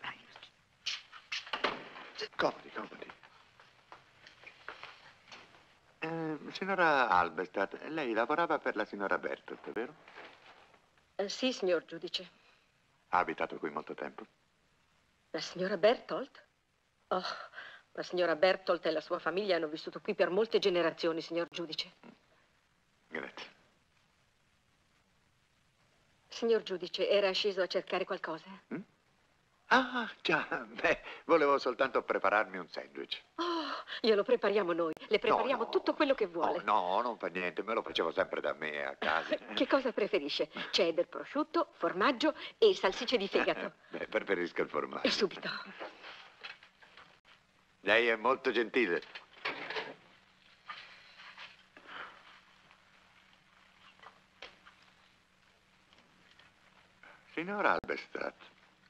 vai, vai. Comodi, comodi. Eh, signora Albestad, lei lavorava per la signora Bertolt, vero? Eh, sì, signor giudice. Ha abitato qui molto tempo? La signora Bertolt? Oh, la signora Bertolt e la sua famiglia hanno vissuto qui per molte generazioni, signor giudice. Grazie. Signor giudice, era sceso a cercare qualcosa? Mm? Ah, già. Beh, volevo soltanto prepararmi un sandwich. Oh, glielo prepariamo noi. Le prepariamo No, no. tutto quello che vuole. Oh, no, non fa niente, me lo facevo sempre da me a casa. Che cosa preferisce? Cheddar, prosciutto, formaggio e salsicce di fegato. Beh, preferisco il E formaggio. subito. Lei è molto gentile. Signor Albestrat,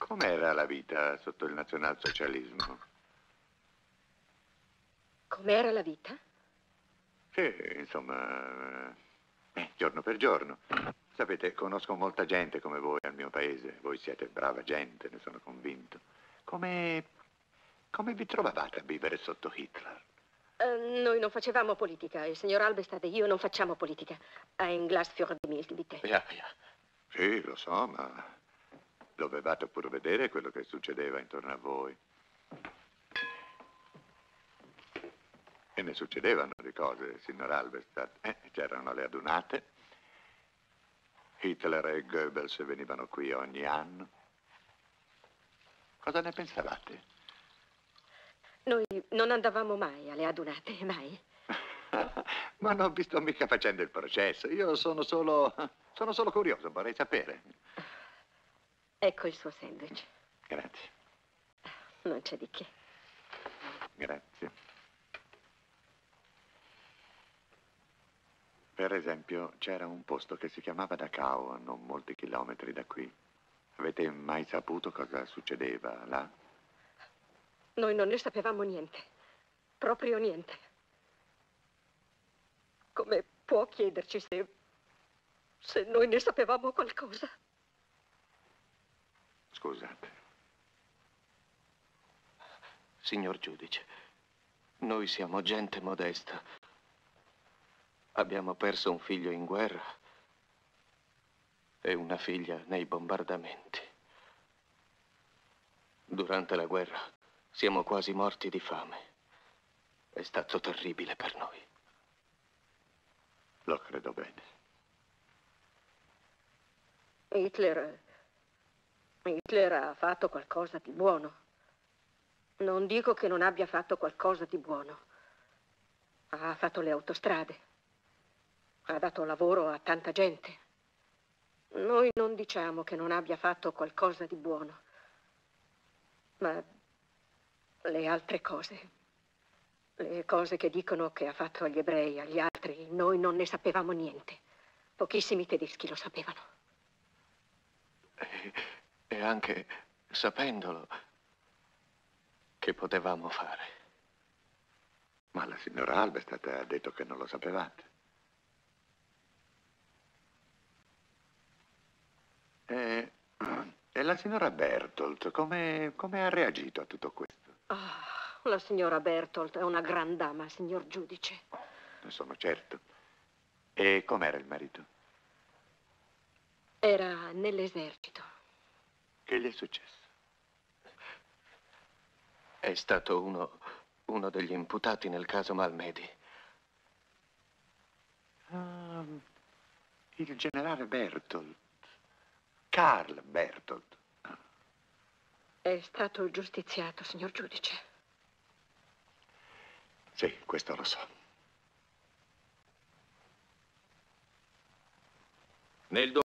com'era la vita sotto il nazionalsocialismo? Com'era la vita? Sì, insomma, eh, giorno per giorno. Sapete, conosco molta gente come voi al mio paese. Voi siete brava gente, ne sono convinto. Come, come vi trovavate a vivere sotto Hitler? Eh, noi non facevamo politica. Il signor Albestad e io non facciamo politica. Ein Glas für die Milch, bitte. Ja, ja. Sì, lo so, ma dovevate pure vedere quello che succedeva intorno a voi. E ne succedevano di cose, signor Alberstadt. Eh, c'erano le adunate. Hitler e Goebbels venivano qui ogni anno. Cosa ne pensavate? Noi non andavamo mai alle adunate, mai. Ma non vi sto mica facendo il processo. Io sono solo. sono solo curioso, vorrei sapere. Ecco il suo sandwich. Grazie, Non c'è di che. grazie. Per esempio, c'era un posto che si chiamava Dachau, a non molti chilometri da qui. Avete mai saputo cosa succedeva là? Noi non ne sapevamo niente. Proprio niente. Come può chiederci se. se noi ne sapevamo qualcosa? Scusate. Signor giudice, noi siamo gente modesta. Abbiamo perso un figlio in guerra e una figlia nei bombardamenti. Durante la guerra siamo quasi morti di fame. È stato terribile per noi. Lo credo bene. Hitler. Hitler ha fatto qualcosa di buono. Non dico che non abbia fatto qualcosa di buono. Ha fatto le autostrade. Ha dato lavoro a tanta gente. Noi non diciamo che non abbia fatto qualcosa di buono. Ma le altre cose, le cose che dicono che ha fatto agli ebrei, agli altri, noi non ne sapevamo niente. Pochissimi tedeschi lo sapevano. E, anche sapendolo, che potevamo fare? Ma la signora Albestat ha detto che non lo sapevate. E, e la signora Bertolt, come, come ha reagito a tutto questo? Ah, la signora Bertolt è una gran dama, signor giudice. Ne sono certo. E com'era il marito? Era nell'esercito. Che gli è successo? È stato uno, uno degli imputati nel caso Malmedi. Ah, il generale Bertolt. Karl Bertolt. È stato giustiziato, signor giudice. Sì, questo lo so. Nel